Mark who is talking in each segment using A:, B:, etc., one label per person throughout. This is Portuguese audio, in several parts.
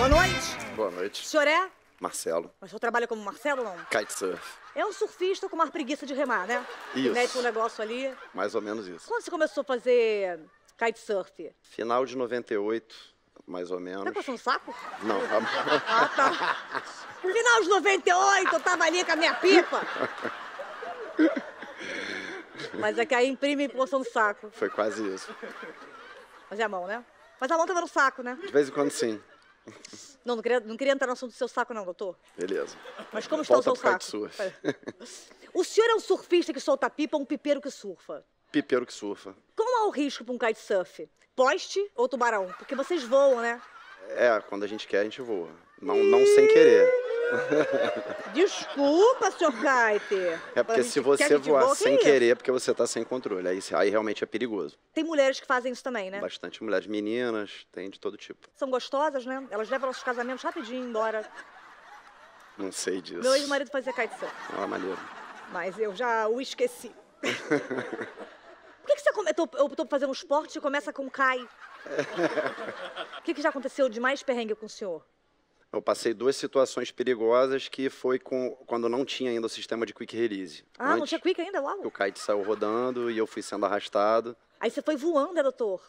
A: Boa noite.
B: Boa
A: O
B: noite.
A: senhor é?
B: Marcelo.
A: Mas o senhor trabalha como Marcelo, não?
B: Kitesurf.
A: É um surfista com uma preguiça de remar, né? Que
B: Isso.
A: Mete um negócio ali.
B: Mais ou menos isso.
A: Quando você começou a fazer kitesurf?
B: Final de 98, mais ou menos.
A: Tá passando saco?
B: Não, tá-
A: Ah, tá. Final de 98, eu tava ali com a minha pipa. Mas é que aí imprime porção no saco.
B: foi quase isso.
A: Mas é a mão, né? Mas a mão tava no saco, né?
B: De vez em quando sim.
A: Não, não queria, não queria entrar no assunto do seu saco, não, doutor.
B: Beleza.
A: Mas como está
B: Volta
A: o seu saco? Pera. O senhor é um surfista que solta pipa ou um pipeiro que surfa?
B: Pipeiro que surfa.
A: Qual é o risco para um kitesurf? Poste ou tubarão? Porque vocês voam, né?
B: É, quando a gente quer, a gente voa. Não, não sem querer.
A: Desculpa, senhor Kite.
B: É porque se você voar sem querer, é porque você tá sem controle. Aí, aí realmente é perigoso.
A: Tem mulheres que fazem isso também, né?
B: Bastante mulheres, meninas, tem de todo tipo.
A: São gostosas, né? Elas levam nossos casamentos rapidinho embora.
B: Não sei disso.
A: Meu ex-marido fazia kitesurf,
B: Ah, maneiro.
A: mas eu já o esqueci. Por que, que você optou optou por fazer um esporte e começa com Kai? O que, que já aconteceu de mais perrengue com o senhor?
B: Eu passei duas situações perigosas que foi com, quando não tinha ainda o sistema de quick release.
A: Ah, não
B: Antes,
A: tinha quick ainda? Uau!
B: O kite saiu rodando e eu fui sendo arrastado.
A: Aí você foi voando, doutor?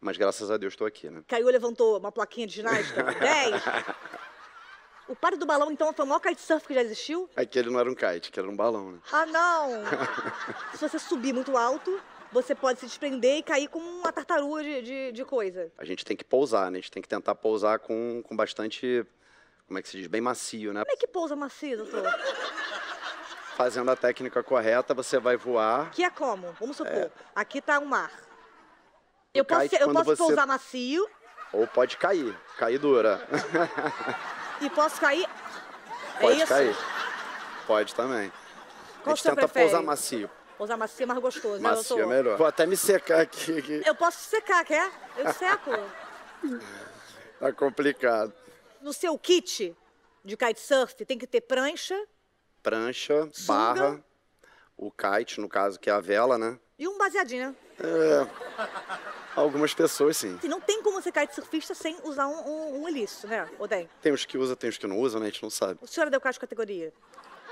B: Mas graças a Deus estou aqui, né?
A: Caiu, levantou uma plaquinha de ginástica. 10. O padre do balão, então, foi o maior kitesurf que já existiu?
B: Aquele não era um kite, que era um balão, né?
A: Ah, não! Se você subir muito alto, você pode se desprender e cair como uma tartaruga de, de, de coisa.
B: A gente tem que pousar, né? A gente tem que tentar pousar com, com bastante, como é que se diz, bem macio, né?
A: Como é que pousa macio, doutor?
B: Fazendo a técnica correta, você vai voar.
A: Que é como? Vamos supor, aqui tá o mar. Eu posso, eu posso
B: você-
A: pousar macio
B: Ou pode cair, cair dura.
A: e posso cair...
B: Pode
A: é isso?
B: cair. Pode também.
A: Qual
B: a gente tenta
A: prefere?
B: pousar macio.
A: Pousar macio é mais gostoso, né,
B: Macio
A: doutor?
B: é melhor. Vou até me secar aqui,
A: Eu posso secar, quer? Eu seco.
B: tá complicado.
A: No seu kit de kitesurf tem que ter prancha
B: Prancha,
A: Sunga.
B: barra, o kite, no caso, que é a vela, né?
A: e um baseadinho, né?
B: Algumas pessoas, sim.
A: Assim, não tem como ser kitesurfista sem usar um, um, um ilícito, né? Ou tem?
B: Tem os que usa, tem os que não usam, né? A gente não sabe.
A: O senhor é deu qual categoria?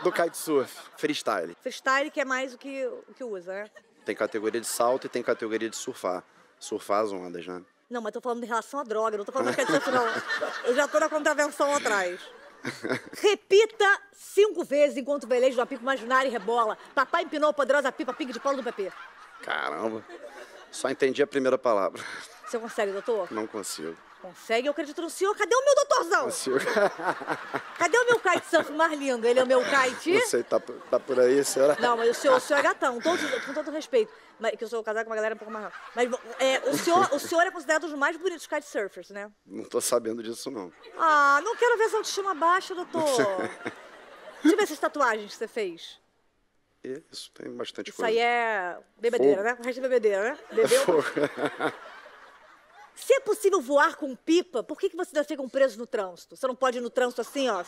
B: Do kitesurf, freestyle.
A: Freestyle, que é mais o que, o que usa, né?
B: Tem categoria de salto e tem categoria de surfar. Surfar as ondas, né?
A: Não, mas tô falando em relação à droga, não tô falando de kitesurf, não. Eu já tô na contravenção atrás. Repita cinco vezes enquanto veleja uma pipa imaginária e rebola. Papai empinou a poderosa pipa pique de polo do PP.
B: Caramba. Só entendi a primeira palavra.
A: Você consegue, doutor?
B: Não consigo.
A: Consegue, eu acredito no senhor. Cadê o meu doutorzão?
B: Consigo.
A: Cadê o meu kitesurf mais lindo? Ele é o meu kite?
B: Não sei, tá, por- tá por aí, será?
A: Não, mas o senhor, o senhor é gatão, todo, com todo respeito. Mas, que eu sou casado com uma galera um pouco mais. Mas é, o, senhor, o senhor é considerado um dos mais bonitos kitesurfers, né?
B: Não tô sabendo disso, não.
A: Ah, não quero ver essa autoestima baixa, doutor. Deixa eu ver essas tatuagens que você fez.
B: Isso, tem bastante
A: Isso
B: coisa.
A: aí é bebedeira,
B: Fogo.
A: né? O resto é bebedeira, né? Bebeu.
B: Fogo.
A: Se é possível voar com pipa, por que, que vocês ainda ficam presos no trânsito? Você não pode ir no trânsito assim, ó,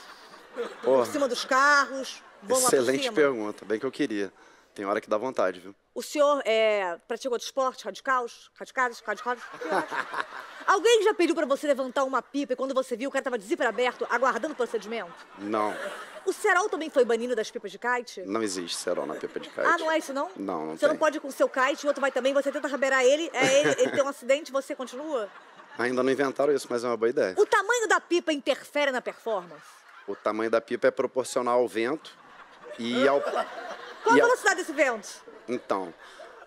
A: por
B: Porra,
A: cima dos carros, por
B: excelente pergunta. Bem que eu queria. Tem hora que dá vontade, viu?
A: O senhor é, pratica outro esporte? Radicais? Radicais? Radicais? Alguém já pediu pra você levantar uma pipa e quando você viu o cara tava de zíper aberto, aguardando o procedimento?
B: Não,
A: O cerol também foi banido das pipas de kite?
B: não existe cerol na pipa de kite.
A: Ah, não é isso não?
B: Não, não
A: Você não
B: tem.
A: pode ir com o seu kite, o outro vai também, você tenta raberar ele, é ele, ele tem um acidente você continua?
B: Ainda não inventaram isso, mas é uma boa ideia.
A: O tamanho da pipa interfere na performance?
B: O tamanho da pipa é proporcional ao vento e ao...
A: Qual a
B: e ao-
A: velocidade desse vento?
B: Então,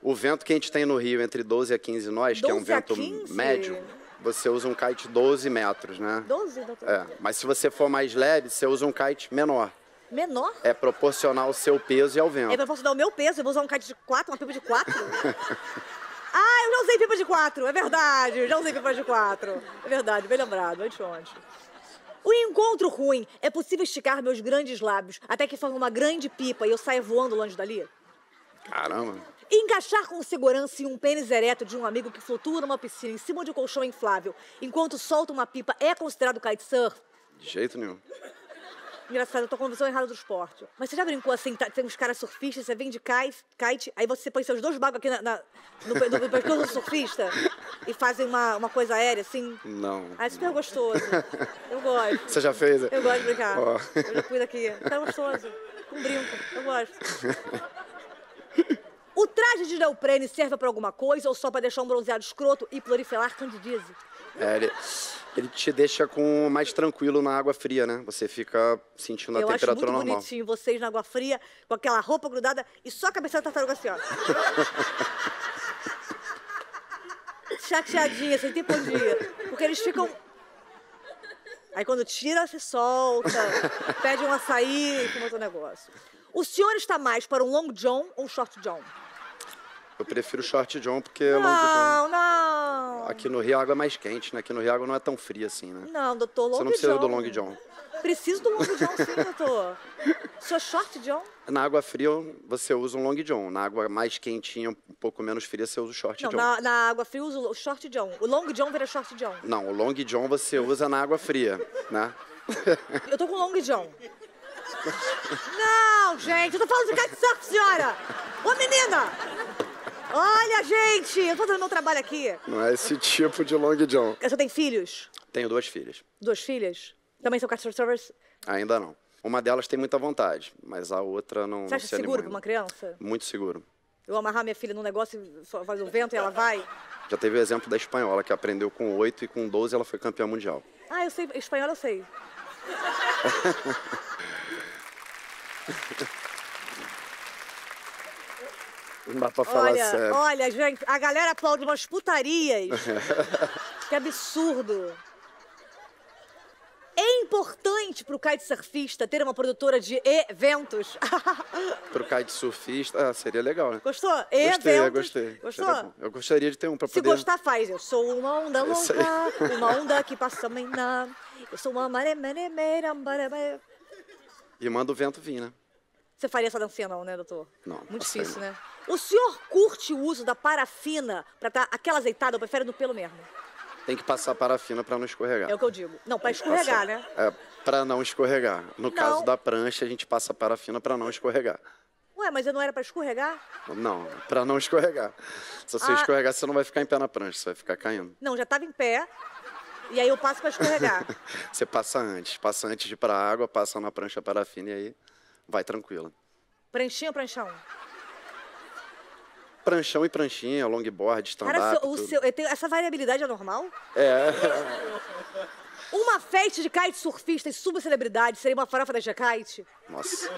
B: o vento que a gente tem no Rio entre 12 a 15 nós, que é um
A: 12 a
B: vento
A: 15?
B: médio, você usa um kite 12 metros, né?
A: 12, doutor?
B: É, mas se você for mais leve, você usa um kite menor.
A: Menor?
B: É proporcional ao seu peso e ao
A: É
B: vento.
A: pra dar o meu peso, eu vou usar um kite de 4, uma pipa de 4? ah, eu já usei pipa de 4, é verdade, já usei pipa de 4. É verdade, bem lembrado, anteontem. O encontro ruim é possível esticar meus grandes lábios até que forme uma grande pipa e eu saia voando longe dali?
B: Caramba.
A: Encaixar com segurança em um pênis ereto de um amigo que flutua numa piscina em cima de um colchão inflável enquanto solta uma pipa é considerado kitesurf?
B: De jeito nenhum.
A: Engraçado, eu tô com a visão errada do esporte. Mas você já brincou assim, tá- tem uns caras surfistas, você vem de kite, kite, aí você põe seus dois bagos aqui na, na- no, pe- no pescoço do surfista? E fazem uma, uma coisa aérea, assim.
B: Não.
A: Ah, é super gostoso. Eu gosto.
B: Você já fez?
A: Eu gosto de brincar.
B: Ó.
A: Eu já fui daqui. Tá gostoso. Com brinco. Eu gosto. O traje de neoprene serve pra alguma coisa ou só pra deixar um bronzeado escroto e proliferar candidíase?
B: É, ele, ele te deixa com mais tranquilo na água fria, né? Você fica sentindo a
A: Eu acho
B: temperatura
A: muito
B: normal.
A: bonitinho vocês na água fria, com aquela roupa grudada e só a cabeça da tartaruga assim, ó. Chateadinha, sem tempo de dia. Porque eles ficam. Aí quando tira, se solta, pede um açaí fuma outro negócio. O senhor está mais para um long john ou um short john?
B: Eu prefiro short john porque é longo john.
A: Não, não.
B: Aqui no Rio a água é mais quente, né? Aqui no Rio a água não é tão fria assim, né?
A: Não, doutor, long
B: Você não precisa
A: john.
B: do long john.
A: Preciso do long john, sim, doutor. Sou short john?
B: Na água fria você usa um long john. Na água mais quentinha, um pouco menos fria, você usa o short
A: Não,
B: john.
A: na, na água fria eu uso o short john. O long john vira short john.
B: Não, o long john você usa na água fria, né?
A: Eu tô com long john. Não, gente, eu tô falando de kitesurf, senhora! Ô, menina! Olha, gente, eu tô fazendo meu trabalho aqui.
B: Não é esse tipo de long john.
A: Você tem filhos?
B: Tenho duas filhas.
A: Duas filhas? Também são kitesurfers?
B: Ainda não. Uma delas tem muita vontade, mas a outra não,
A: Você
B: não
A: acha
B: se animou
A: seguro pra
B: ainda.
A: uma criança?
B: Muito seguro.
A: Eu amarrar minha filha num negócio e só faz o vento e ela vai?
B: Já teve o exemplo da espanhola, que aprendeu com 8 e com 12 ela foi campeã mundial.
A: Ah, eu sei, espanhol eu sei.
B: Não dá pra falar
A: Olha,
B: sério.
A: olha, gente, a galera aplaude umas putarias. que absurdo. Importante pro kitesurfista ter uma produtora de eventos.
B: Pro kitesurfista, ah, seria legal, né?
A: Gostou?
B: Gostei,
A: eventos.
B: gostei.
A: Gostou?
B: Eu gostaria de ter um pra
A: Se
B: poder...
A: gostar, faz. Eu sou uma onda louca, uma onda que passa amanhã. Eu sou uma maré, maré, maré, maré.
B: E manda o vento vir, né?
A: Você faria essa dancinha não, né, doutor?
B: Não,
A: Muito difícil,
B: não.
A: né? O senhor curte o uso da parafina pra dar aquela azeitada ou prefere no pelo mesmo?
B: Tem que passar parafina pra não escorregar.
A: É o que eu digo. Não,
B: que
A: escorregar,
B: passar.
A: né?
B: É, pra não escorregar. No
A: Não.
B: caso da prancha, a gente passa parafina pra não escorregar.
A: Ué, mas eu não era pra escorregar?
B: Não, pra não escorregar. Se você
A: Ah.
B: escorregar, você não vai ficar em pé na prancha, você vai ficar caindo.
A: Não, já tava em pé. E aí eu passo pra escorregar.
B: Você passa antes, passa antes de ir pra água, passa na prancha parafina e aí vai tranquilo.
A: Pranchinha ou pranchão?
B: Pranchão e pranchinha, longboard,
A: Cara,
B: stand-up,
A: seu- o seu, essa variabilidade é normal?
B: É,
A: Uma festa de kitesurfista e subcelebridade seria uma farofa da G-Kite?
B: nossa.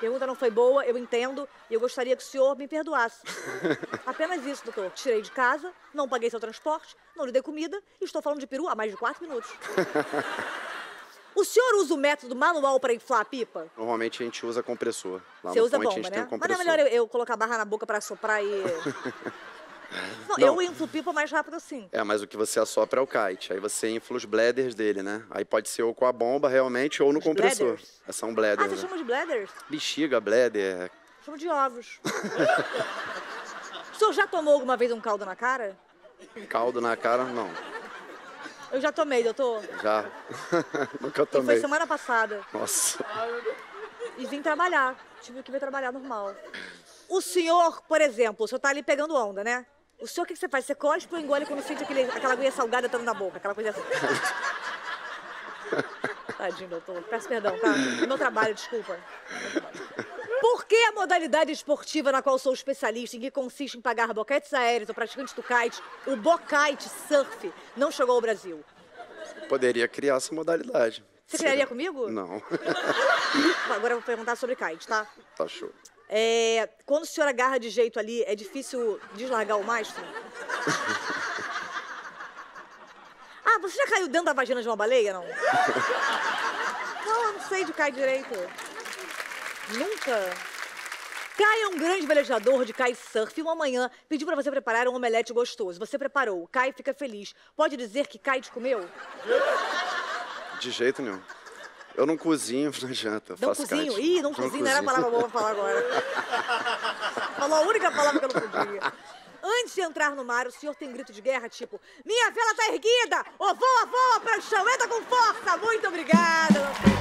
A: Pergunta não foi boa, eu entendo, e eu gostaria que o senhor me perdoasse. Apenas isso, doutor. Tirei de casa, não paguei seu transporte, não lhe dei comida e estou falando de peru há mais de quatro minutos. O senhor usa o método manual para inflar a pipa?
B: Normalmente a gente usa compressor. Lá
A: Você usa
B: a
A: bomba, né?
B: um
A: Mas não é melhor eu, eu colocar a barra na boca para soprar e... Não,
B: Não.
A: eu inflo pipa mais rápido assim.
B: É, mas o que você assopra é o kite. Aí você infla os bladders dele, né? Aí pode ser ou com a bomba realmente ou no
A: Os
B: compressor.
A: bladders?
B: É, São
A: Ah,
B: bladders.
A: você
B: né?
A: chama de bladders?
B: Bexiga, bladder.
A: Chama de ovos. o senhor já tomou alguma vez um caldo na cara?
B: Caldo na cara, não.
A: Eu já tomei, doutor.
B: Já. Nunca
A: E foi
B: tomei.
A: semana passada.
B: Nossa.
A: E vim trabalhar. Tive que vir trabalhar normal. O senhor, por exemplo, o senhor tá ali pegando onda, né? O senhor, o que que você faz? Você cospe ou engole quando sente aquele, aquela aguinha salgada entrando na boca? Aquela coisa assim. Tadinho, doutor. Peço perdão, tá? É meu trabalho, desculpa. Por que a modalidade esportiva na qual sou especialista, em que consiste em pagar boquetes aéreos ou praticantes do kite, o bokite surf, não chegou ao Brasil?
B: Poderia criar essa modalidade.
A: Você criaria comigo?
B: Não.
A: Agora eu vou perguntar sobre kite, tá?
B: tá show.
A: É, quando o senhor agarra de jeito ali, é difícil deslargar o mastro? ah, você já caiu dentro da vagina de uma baleia, não? não, eu não sei de cair direito. Nunca. Caio é um grande velejador de kitesurf e uma manhã pediu pra você preparar um omelete gostoso. Você preparou. Kai fica feliz. Pode dizer que Kai te comeu?
B: De jeito nenhum. Eu não cozinho, não adianta.
A: Não cozinho?
B: kite.
A: Ih, não cozinho, não era a palavra boa pra falar agora. Falou a única palavra que eu não podia. Antes de entrar no mar, o senhor tem grito de guerra, tipo, minha vela tá erguida! Ô, voa, voa, pranchão, entra com força! Muito obrigada!